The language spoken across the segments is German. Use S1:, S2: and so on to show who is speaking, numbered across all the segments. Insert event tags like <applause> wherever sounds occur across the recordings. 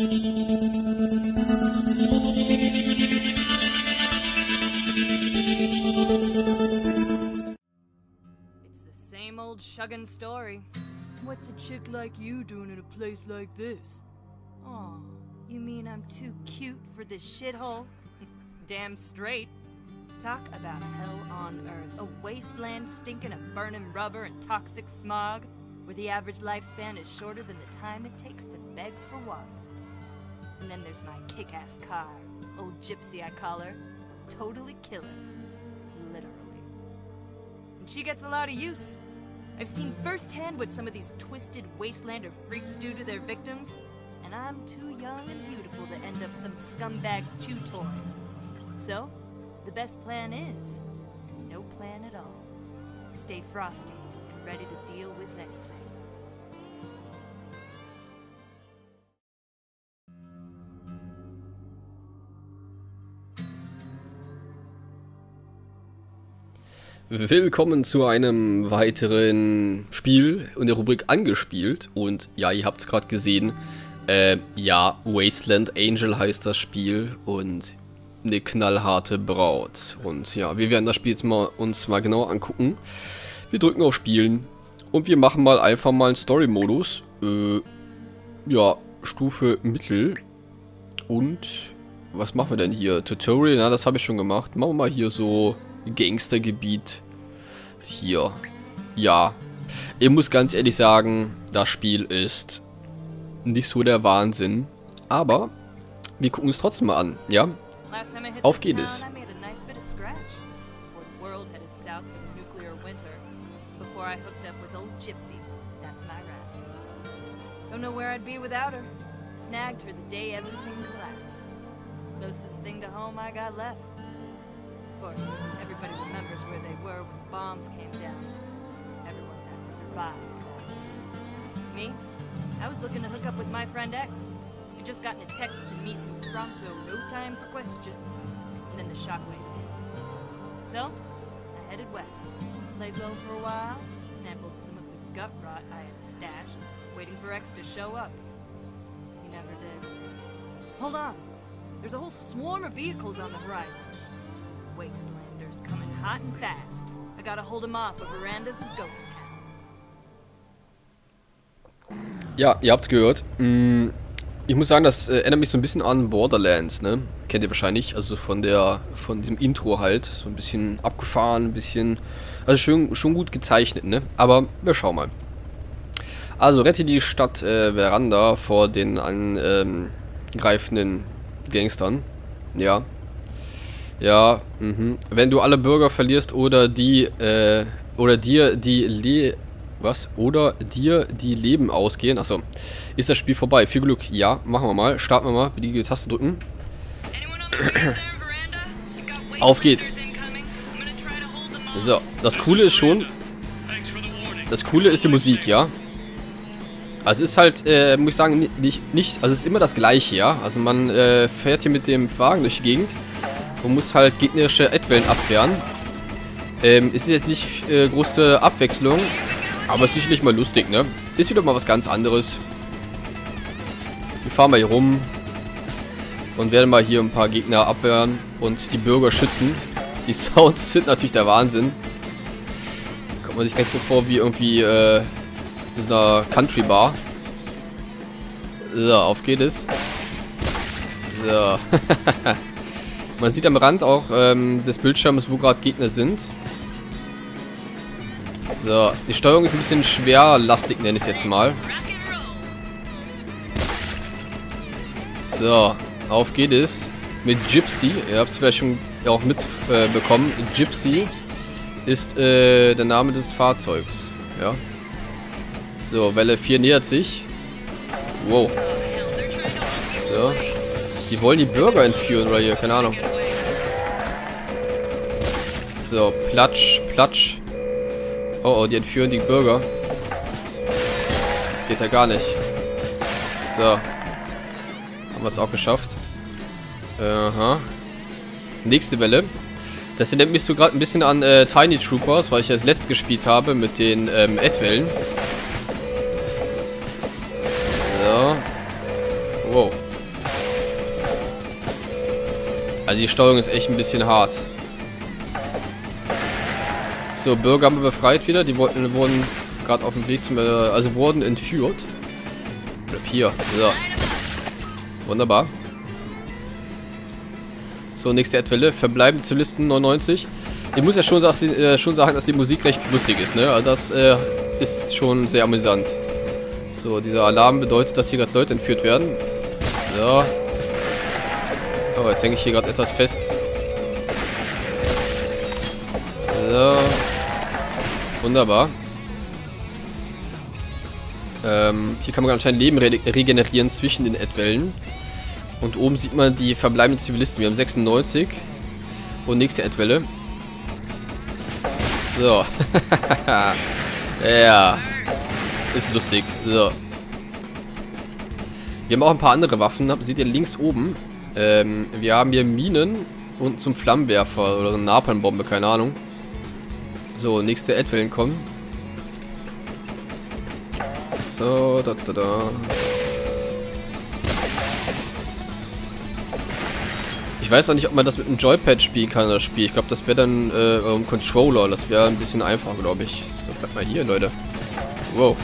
S1: It's the same old shuggin' story. What's a chick like you doing in a place like this? Aw, you mean I'm too cute for this shithole? <laughs> Damn straight. Talk about hell on earth. A wasteland stinking of burning rubber and toxic smog, where the average lifespan is shorter than the time it takes to beg for water. And then there's my kick ass car. Old gypsy, I call her. Totally killer. Literally. And she gets a lot of use. I've seen firsthand what some of these twisted wastelander freaks do to their victims, and I'm too young and beautiful to end up some scumbag's chew toy. So, the best plan is no plan at all. Stay frosty and ready to deal with anything.
S2: Willkommen zu einem weiteren Spiel in der Rubrik angespielt. Und ja, ihr habt es gerade gesehen. Äh, ja, Wasteland Angel heißt das Spiel und eine knallharte Braut. Und ja, wir werden das Spiel jetzt mal, uns mal genauer angucken. Wir drücken auf Spielen und wir machen mal einfach mal einen Story-Modus. Äh, ja, Stufe Mittel. Und was machen wir denn hier? Tutorial, na, das habe ich schon gemacht. Machen wir mal hier so Gangstergebiet. Hier. Ja. Ich muss ganz ehrlich sagen, das Spiel ist nicht so der Wahnsinn. Aber wir gucken es trotzdem mal an, ja? Auf geht es.
S1: Don't know where I'd be without her. Snagged her the day everything collapsed. Closest thing to home I got left. Course, everybody remembers where they were when the bombs came down. Everyone that survived. Me? I was looking to hook up with my friend X. I just gotten a text to meet him pronto, no time for questions. And then the shockwave hit. So, I headed west. Laid low for a while, sampled some of the gut rot I had stashed, waiting for X to show up. He never did. Hold on. There's a whole swarm of vehicles on the horizon. Wastelanders coming hot and fast. I gotta hold them off of verandas of Ghost Town.
S2: Ja, ihr habt's gehört. Mm, Ich muss sagen, das äh, erinnert mich so ein bisschen an Borderlands, ne? Kennt ihr wahrscheinlich, also von der, von diesem Intro halt. So ein bisschen abgefahren, ein bisschen, also schon, schon gut gezeichnet, ne? Aber wir schauen mal. Also rette die Stadt äh, Veranda vor den angreifenden Gangstern. Ja. Ja, mhm. Wenn du alle Bürger verlierst oder die, äh, oder dir die Le was? Oder dir die Leben ausgehen. Achso. Ist das Spiel vorbei? Viel Glück. Ja, machen wir mal. Starten wir mal. Die Taste drücken. Auf geht's. So, das Coole ist schon... Das Coole ist die Musik, ja. Also es ist halt, äh, muss ich sagen, nicht, nicht, also es ist immer das gleiche, ja. Also man äh, fährt hier mit dem Wagen durch die Gegend und muss halt gegnerische Edwellen abwehren. Ähm, ist jetzt nicht äh, große Abwechslung, aber ist sicherlich mal lustig, ne? Ist wieder mal was ganz anderes. Wir fahren mal hier rum und werden mal hier ein paar Gegner abwehren und die Bürger schützen. Die <laughs> Sounds sind natürlich der Wahnsinn. Kommt man sich gleich so vor wie irgendwie äh, in so einer Country Bar. So, auf geht es. So. <laughs> man sieht am Rand auch ähm, des Bildschirms, wo gerade Gegner sind. So, die Steuerung ist ein bisschen schwerlastig, nenne ich es jetzt mal. So, auf geht es. Mit Gypsy. Ihr habt es vielleicht schon auch mitbekommen. Äh, Gypsy ist äh, der Name des Fahrzeugs. Ja. So, Welle 4 nähert sich. Wow. So. Die wollen die Bürger entführen oder hier, keine Ahnung. So, platsch, platsch. Oh, oh, die entführen die Bürger. Geht ja gar nicht. So. Haben wir es auch geschafft. Aha. Nächste Welle. Das erinnert mich so gerade ein bisschen an äh, Tiny Troopers, weil ich das letzte gespielt habe mit den ähm, Ed-Wellen. Also die Steuerung ist echt ein bisschen hart. So, Bürger haben wir befreit wieder. Die wurden, wurden gerade auf dem Weg zum... Äh, also wurden entführt. Bleib hier. So. Wunderbar. So, nächste Erdwelle. Verbleibende Zivilisten 99. Ich muss ja schon, äh, schon sagen, dass die Musik recht lustig ist, ne? Also das äh, ist schon sehr amüsant. So, dieser Alarm bedeutet, dass hier gerade Leute entführt werden. So. Oh, jetzt hänge ich hier gerade etwas fest. So. Wunderbar. Ähm, hier kann man anscheinend Leben re regenerieren zwischen den Erdwellen. Und oben sieht man die verbleibenden Zivilisten. Wir haben 96. Und nächste Erdwelle. So. <laughs> ja. Ist lustig. So. Wir haben auch ein paar andere Waffen. Seht ihr links oben? Ähm, wir haben hier Minen und zum Flammenwerfer oder eine Napalmbombe, keine Ahnung. So, nächste Erdwellen kommen. So, da, da, da. Ich weiß auch nicht, ob man das mit einem Joypad spielen kann, das Spiel. Ich glaube, das wäre dann äh, um Controller. Das wäre ein bisschen einfacher, glaube ich. So, bleib mal hier, Leute. Wow.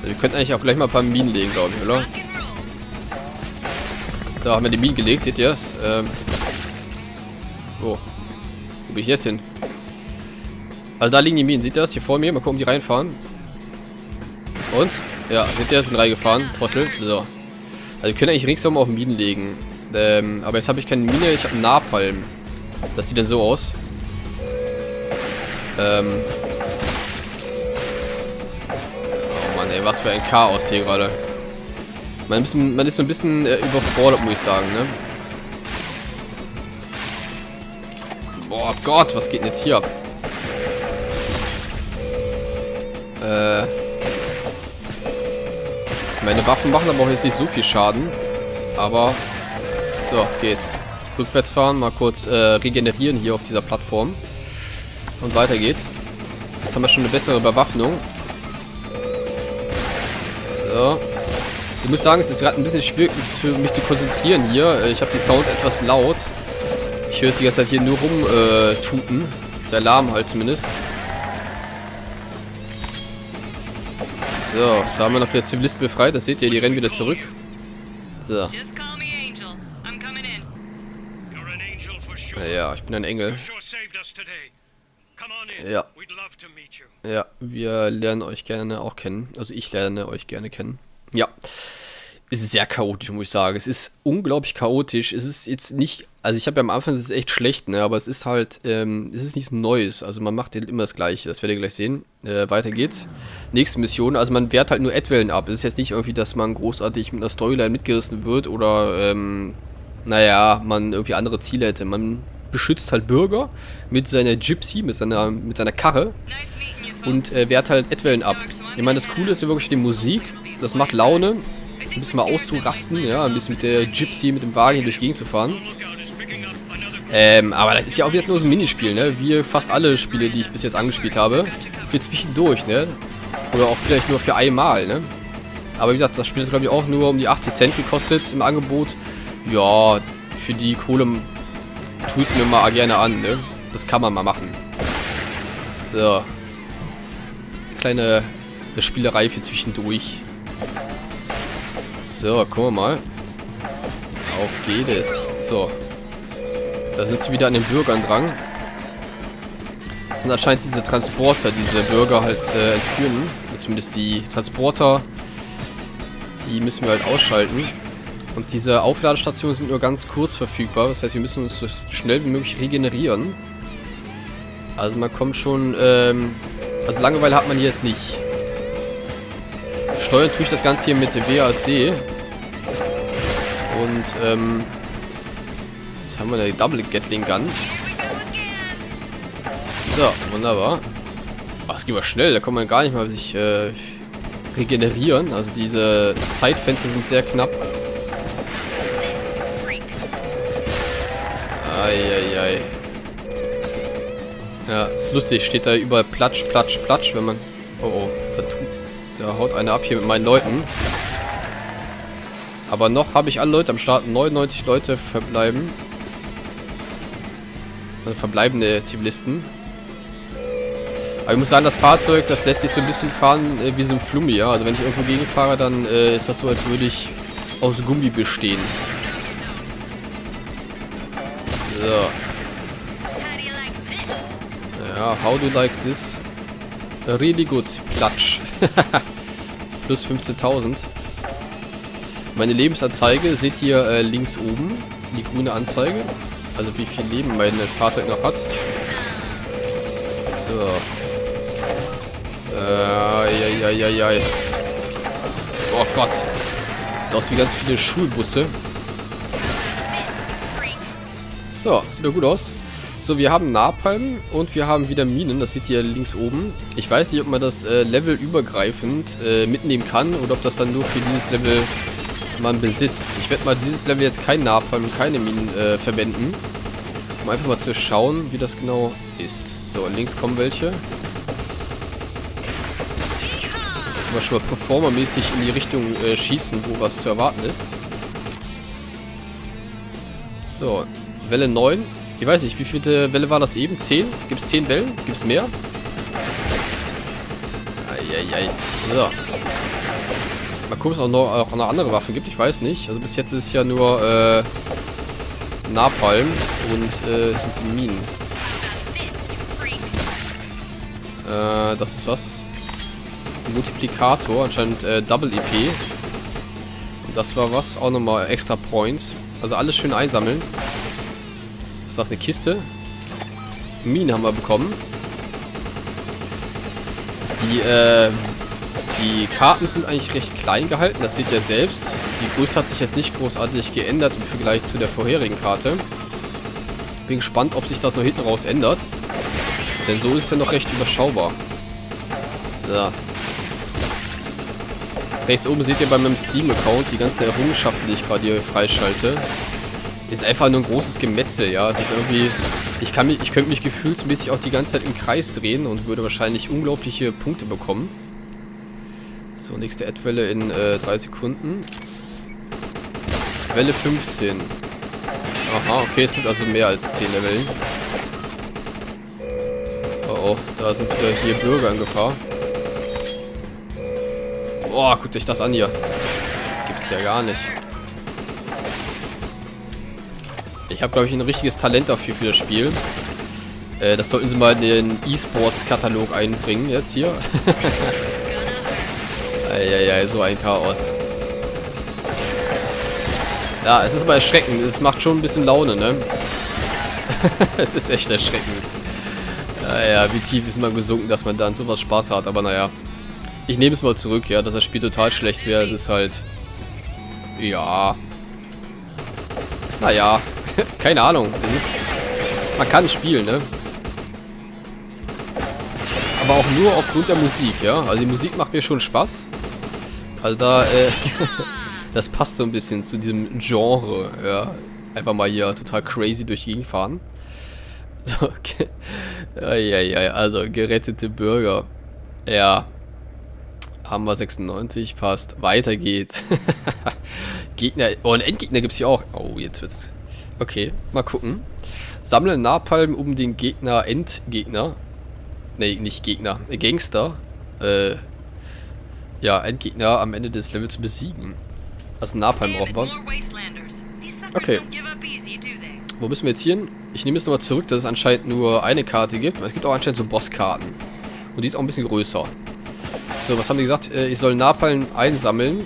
S2: So, wir könnten eigentlich auch gleich mal ein paar Minen legen, glaube ich, oder? Da haben wir die Minen gelegt, seht ihr es? Ähm. Wo? Wo bin ich jetzt hin? Also da liegen die Minen, seht ihr das? Hier vor mir, mal gucken, die reinfahren. Und? Ja, seht ihr, sind reingefahren, Trottel. So. Also wir können eigentlich ringsum auch Minen legen. Ähm, aber jetzt habe ich keine Mine, ich habe Napalm. Das sieht dann so aus. Ähm. Oh Mann, ey, was für ein Chaos hier gerade. Man, man, ist so ein bisschen äh, überfordert, muss ich sagen, ne? Boah Gott, was geht denn jetzt hier ab? Äh. Meine Waffen machen aber auch jetzt nicht so viel Schaden. Aber. So, geht's. Rückwärts fahren, mal kurz äh, regenerieren hier auf dieser Plattform. Und weiter geht's. Jetzt haben wir schon eine bessere Bewaffnung. So. Ich muss sagen, es ist gerade ein bisschen schwierig für mich zu konzentrieren hier. Äh, ich habe die Sound etwas laut. Ich höre es die ganze Zeit hier nur rum äh, tuten. Der Alarm halt zumindest. So, da haben wir noch wieder Zivilisten befreit. Das seht ihr, die rennen wieder zurück. So. Ja, ich bin ein Engel. Ja. Ja, wir lernen euch gerne auch kennen. Also ich lerne euch gerne kennen. Ja. Es ist sehr chaotisch, muss ich sagen. Es ist unglaublich chaotisch. Es ist jetzt nicht, also ich habe ja am Anfang, es ist echt schlecht, ne? Aber es ist halt, ähm, es ist nichts Neues. Also man macht immer das Gleiche. Das werdet ihr gleich sehen. Äh, weiter geht's. Nächste Mission. Also man wehrt halt nur Adwellen ab. Es ist jetzt nicht irgendwie, dass man großartig mit einer Storyline mitgerissen wird oder, ähm, naja, man irgendwie andere Ziele hätte. Man beschützt halt Bürger mit seiner Gypsy, mit seiner, mit seiner Karre und äh, wehrt halt Adwellen ab. Ich meine, das Coole ist ja wirklich die Musik. Das macht Laune ein bisschen mal auszurasten, ja, ein bisschen mit der Gypsy, mit dem Wagen hier durch die Gegend zu fahren. Ähm, aber das ist ja auch wieder nur so ein Minispiel, ne? Wie fast alle Spiele, die ich bis jetzt angespielt habe. Für zwischendurch, ne? Oder auch vielleicht nur für einmal, ne? Aber wie gesagt, das Spiel hat glaube ich auch nur um die 80 Cent gekostet im Angebot. Ja, für die Kohle tue ich es mir mal gerne an, ne? Das kann man mal machen. So. Kleine Spielerei für zwischendurch. So, gucken wir mal. Auf geht es. So. Da sitzen wir wieder an den Bürgern dran. Das sind anscheinend diese Transporter, diese Bürger halt äh, entführen. Zumindest die Transporter. Die müssen wir halt ausschalten. Und diese Aufladestationen sind nur ganz kurz verfügbar. Das heißt, wir müssen uns so schnell wie möglich regenerieren. Also man kommt schon... Ähm, also Langeweile hat man hier jetzt nicht. Steuern tue ich das Ganze hier mit WASD. Und, ähm... Jetzt haben wir die Double Gatling Gun. So, wunderbar. Oh, das geht mal schnell, da kann man gar nicht mal sich äh, regenerieren. Also diese Zeitfenster sind sehr knapp. Eieiei. Ja, ist lustig, steht da überall Platsch, Platsch, Platsch, wenn man... Oh, oh, da haut einer ab hier mit meinen Leuten. Aber noch habe ich alle Leute am Start. 99 Leute verbleiben. Also verbleibende Zivilisten. Aber ich muss sagen, das Fahrzeug, das lässt sich so ein bisschen fahren äh, wie so ein Flummi, ja. Also wenn ich irgendwo gegenfahre, dann äh, ist das so, als würde ich aus Gummi bestehen. So. Ja, how do you like this? Really good. Platsch. <laughs> Plus 15.000. Meine Lebensanzeige seht ihr äh, links oben. Die grüne Anzeige. Also wie viel Leben mein Fahrzeug noch hat. So. Äh. Oh Gott. Sieht aus wie ganz viele Schulbusse. So, sieht doch gut aus. So, wir haben Napalm und wir haben wieder Minen. Das seht ihr links oben. Ich weiß nicht, ob man das äh, Level übergreifend äh, mitnehmen kann oder ob das dann nur für dieses Level man besitzt. Ich werde mal dieses Level jetzt kein Napalm keine Minen äh, verwenden. Um einfach mal zu schauen, wie das genau ist. So, links kommen welche. Mal schon mal performermäßig in die Richtung äh, schießen, wo was zu erwarten ist. So, Welle 9. Ich weiß nicht, wie viele Welle war das eben? 10? Gibt es 10 Wellen? Gibt es mehr? Eieiei. So. Mal gucken, ob es auch noch, auch noch andere Waffen gibt. Ich weiß nicht. Also bis jetzt ist es ja nur äh, Napalm und äh, sind die Minen. Äh, das ist was? Multiplikator, anscheinend äh, Double EP. Und das war was? Auch nochmal extra Points. Also alles schön einsammeln. Ist das eine Kiste? Minen haben wir bekommen. Die, äh, die Karten sind eigentlich recht klein gehalten, das seht ihr selbst. Die Größe hat sich jetzt nicht großartig geändert im Vergleich zu der vorherigen Karte. Bin gespannt, ob sich das noch hinten raus ändert. Denn so ist er noch recht überschaubar. So. Rechts oben seht ihr bei meinem Steam-Account die ganzen Errungenschaften, die ich gerade hier freischalte. Ist einfach nur ein großes Gemetzel, ja. Das ist irgendwie... Ich, kann mich, ich könnte mich gefühlsmäßig auch die ganze Zeit im Kreis drehen und würde wahrscheinlich unglaubliche Punkte bekommen. So, nächste Erdwelle in äh, 3 Sekunden. Welle 15. Aha, okay, es gibt also mehr als 10 Wellen. Oh oh, da sind wieder hier Bürger in Gefahr. Boah, guckt euch das an hier. Gibt's ja gar nicht. Ich habe, glaube ich, ein richtiges Talent dafür für das Spiel. Äh, das sollten sie mal in den E-Sports-Katalog einbringen, jetzt hier. <laughs> Eieiei, so ein Chaos. Ja, es ist aber erschreckend. Es macht schon ein bisschen Laune, ne? <laughs> es ist echt erschreckend. Naja, wie tief ist man gesunken, dass man dann sowas Spaß hat. Aber naja, ich nehme es mal zurück, ja, dass das Spiel total schlecht wäre. Ist halt... Ja. Naja, <laughs> keine Ahnung. Man kann spielen, ne? Aber auch nur aufgrund der Musik, ja. Also die Musik macht mir schon Spaß. Also da, äh, <laughs> das passt so ein bisschen zu diesem Genre, ja. Einfach mal hier total crazy durch die Gegend fahren. <laughs> So, okay. ja, also gerettete Bürger. Ja. Haben wir 96, passt. Weiter geht's. Gegner, oh, ein Endgegner gibt's hier auch. Oh, jetzt wird's Okay, mal gucken. Sammle Napalm um den Gegner, Endgegner. Ne, nicht Gegner, Gangster. Äh, ja, Endgegner am Ende des Levels zu besiegen. Also Napalm brauchen wir. Okay. Wo müssen wir jetzt hin? Ich nehme es nochmal zurück, dass es anscheinend nur eine Karte gibt. Es gibt auch anscheinend so Bosskarten. Und die ist auch ein bisschen größer. So, was haben die gesagt? Äh, ich soll Napalm einsammeln,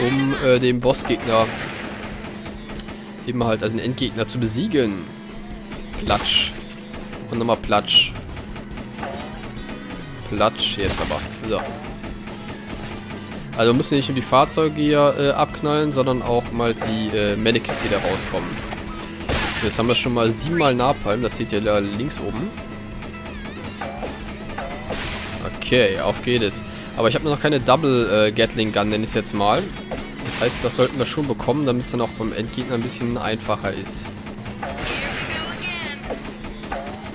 S2: um äh, den Bossgegner eben halt als einen Endgegner zu besiegen. Platsch. Und nochmal Platsch. Platsch jetzt aber. So. Also müssen nicht nur die Fahrzeuge hier äh, abknallen, sondern auch mal die äh, Mannequins, die da rauskommen. Jetzt haben wir schon mal siebenmal Napalm. Das seht ihr da links oben. Okay, auf geht es. Aber ich habe noch keine Double äh, Gatling Gun, nenne ich es jetzt mal. Heißt, das sollten wir schon bekommen, damit es dann auch beim Endgegner ein bisschen einfacher ist.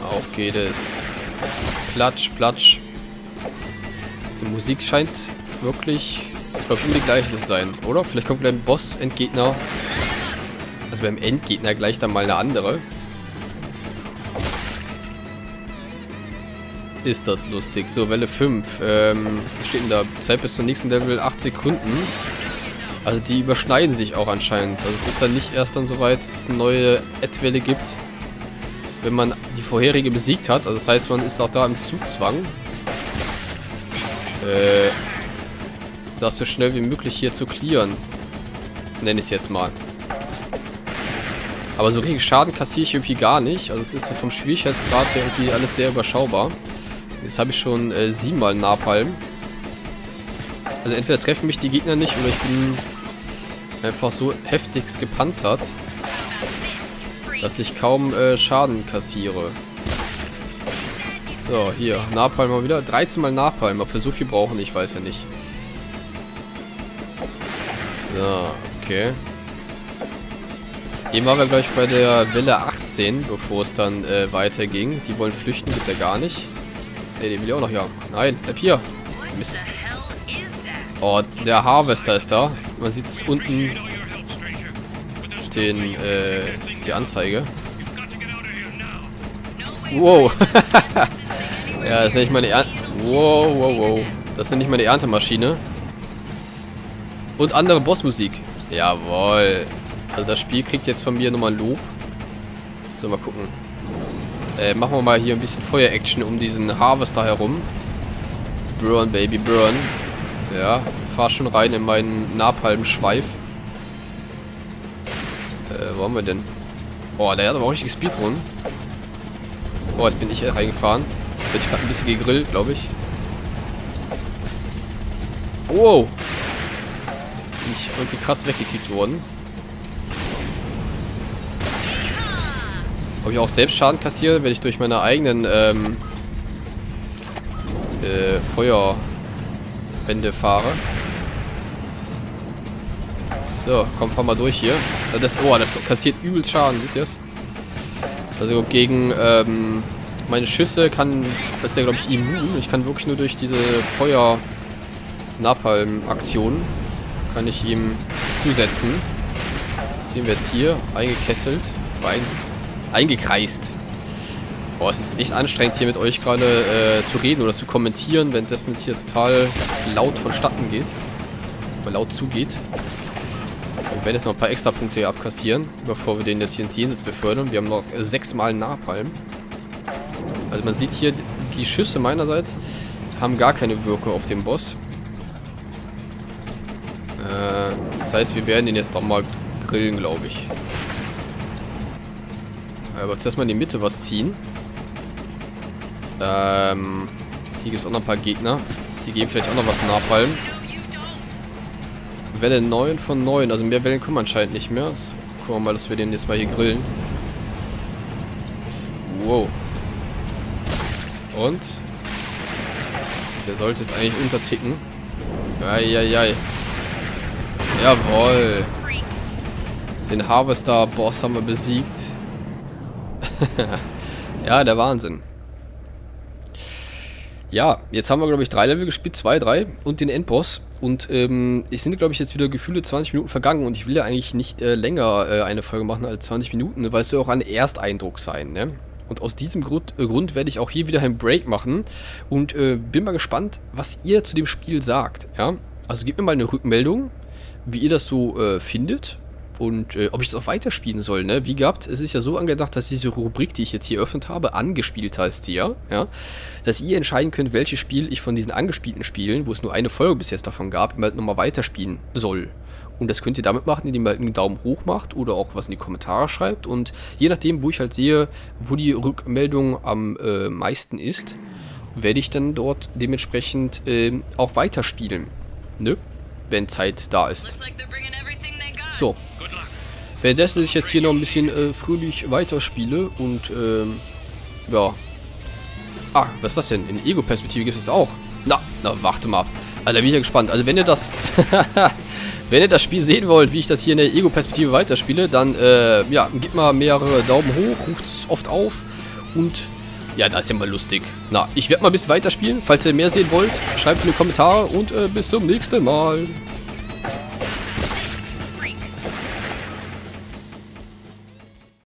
S2: Auf geht es. Platsch, platsch. Die Musik scheint wirklich glaube ich, immer die gleiche sein, oder? Vielleicht kommt beim Boss-Endgegner, also beim Endgegner gleich dann mal eine andere. Ist das lustig. So, Welle 5. Ähm, steht denn da? Zeit bis zum nächsten Level 8 Sekunden. Also die überschneiden sich auch anscheinend. Also es ist dann nicht erst dann soweit, es eine neue Ad-Welle gibt, wenn man die vorherige besiegt hat. Also das heißt, man ist auch da im Zugzwang. Äh, das so schnell wie möglich hier zu clearen. Nenne ich es jetzt mal. Aber so richtig Schaden kassiere ich irgendwie gar nicht. Also es ist vom Schwierigkeitsgrad her irgendwie alles sehr überschaubar. Jetzt habe ich schon äh, siebenmal Napalm. Also entweder treffen mich die Gegner nicht oder ich bin einfach so heftigst gepanzert, dass ich kaum äh, Schaden kassiere. So, hier, Napalm mal wieder. 13 mal Napalm, ob wir so viel brauchen, ich weiß ja nicht. So, okay. Eben waren wir, glaube ich, bei der Welle 18, bevor es dann äh, weiterging. Die wollen flüchten, gibt er gar nicht. Ne, den will ich auch noch hier. Nein, bleib hier. Mist. Oh, der Harvester ist da. Man sieht es unten den, äh, die Anzeige. Wow. <laughs> ja, das ist nicht meine. Wow, wow, wow. Das ist nicht meine Erntemaschine. Und andere Bossmusik. Jawohl. Also das Spiel kriegt jetzt von mir nochmal Lob. So, mal gucken. Äh, machen wir mal hier ein bisschen Feuer-Action um diesen Harvester herum. Burn, Baby, burn. Ja, fahr schon rein in meinen Napalm-Schweif. Äh, wo haben wir denn? Oh, der hat aber auch richtig Speedrun. Oh, jetzt bin ich reingefahren. Jetzt bin ich gerade ein bisschen gegrillt, glaube ich. Wow. Bin ich irgendwie krass weggekickt worden. Ob ich auch selbst Schaden kassiere, wenn ich durch meine eigenen ähm, äh, Feuerwände fahre. So, komm, fahr mal durch hier. Das, oh, das kassiert übel Schaden, seht ihr das? Also gegen ähm, meine Schüsse kann, das ist der glaube ich immun. Ich kann wirklich nur durch diese Feuer Napalm-Aktion kann ich ihm zusetzen. Das sehen wir jetzt hier, eingekesselt, Bein eingekreist. Boah, es ist echt anstrengend hier mit euch gerade äh, zu reden oder zu kommentieren, währenddessen es hier total laut vonstatten geht. Oder laut zugeht. Wir werden jetzt noch ein paar extra Punkte hier abkassieren, bevor wir den jetzt hier ins Jenseits befördern. Wir haben noch sechsmal Napalm. Also man sieht hier, die Schüsse meinerseits haben gar keine Wirkung auf den Boss. Äh, das heißt, wir werden ihn jetzt doch mal grillen, glaube ich. Aber zuerst mal in die Mitte was ziehen. Ähm, hier gibt es auch noch ein paar Gegner. Die geben vielleicht auch noch was Napalm. Welle 9 von 9. Also mehr Wellen kommen anscheinend nicht mehr. So, gucken wir mal, dass wir den jetzt mal hier grillen. Wow. Und? Der sollte jetzt eigentlich unterticken. Eieiei. Jawohl. Den Harvester-Boss haben wir besiegt. <laughs> ja, der Wahnsinn. Ja, jetzt haben wir, glaube ich, drei Level gespielt, zwei, drei und den Endboss. Und ähm, es sind, glaube ich, jetzt wieder gefühle 20 Minuten vergangen und ich will ja eigentlich nicht äh, länger äh, eine Folge machen als 20 Minuten, weil es soll auch ein Ersteindruck sein, ne? Und aus diesem Grund, äh, Grund werde ich auch hier wieder einen Break machen und äh, bin mal gespannt, was ihr zu dem Spiel sagt, ja? Also gebt mir mal eine Rückmeldung, wie ihr das so äh, findet und äh, ob ich das auch weiterspielen soll, ne? Wie gehabt, es ist ja so angedacht, dass diese Rubrik, die ich jetzt hier eröffnet habe, angespielt heißt hier, ja? Dass ihr entscheiden könnt, welches Spiel ich von diesen angespielten Spielen, wo es nur eine Folge bis jetzt davon gab, halt nochmal weiterspielen soll. Und das könnt ihr damit machen, indem ihr halt einen Daumen hoch macht oder auch was in die Kommentare schreibt. Und je nachdem, wo ich halt sehe, wo die Rückmeldung am äh, meisten ist, werde ich dann dort dementsprechend äh, auch weiterspielen. Ne? Wenn Zeit da ist. So, Währenddessen ich jetzt hier noch ein bisschen äh, fröhlich weiterspiele und ähm, ja. Ah, was ist das denn? In Ego-Perspektive gibt es auch. Na, na, warte mal. Alter, bin ich ja gespannt. Also wenn ihr das, <laughs> wenn ihr das Spiel sehen wollt, wie ich das hier in der Ego-Perspektive weiterspiele, dann, äh, ja, gebt mal mehrere Daumen hoch, ruft es oft auf und ja, das ist ja mal lustig. Na, ich werde mal ein bisschen weiterspielen. Falls ihr mehr sehen wollt, schreibt es in die Kommentare und äh, bis zum nächsten Mal.